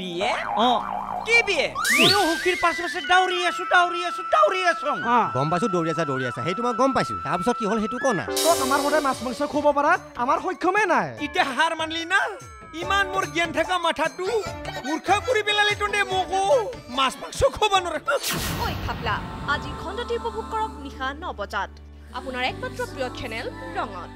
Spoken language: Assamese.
বিয়ে? অঁ। কি বিয়ে? ময়ো সুখীৰ পাছে পাছে দাউৰি আছো দাউৰি আছো দাউৰি আছো। গম পাইছো দৌৰি আছা দৌৰি আছা। সেইটো মই গম পাইছো। তাৰপিছত কি হ'ল সেইটো ক না। তই আমাৰ সদায় মাছ মাংস খুৱাব পাৰা আমাৰ সক্ষমে নাই। এতিয়া হাৰ মানলি না? ইমান মোৰ জ্ঞান থকা মাথাটো। মূৰ্খা কৰি পেলালি তহঁতে মোকো। মাছ মাংস খুৱাব নোৱাৰে। ঐ খাপলা আজি খণ্ডটি উপভোগ কৰক নিশা ন বজাত। আপোনাৰ একমাত্ৰ প্ৰিয় চেনেল ৰঙত।